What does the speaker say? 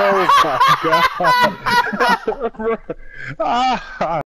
Oh my god. ah.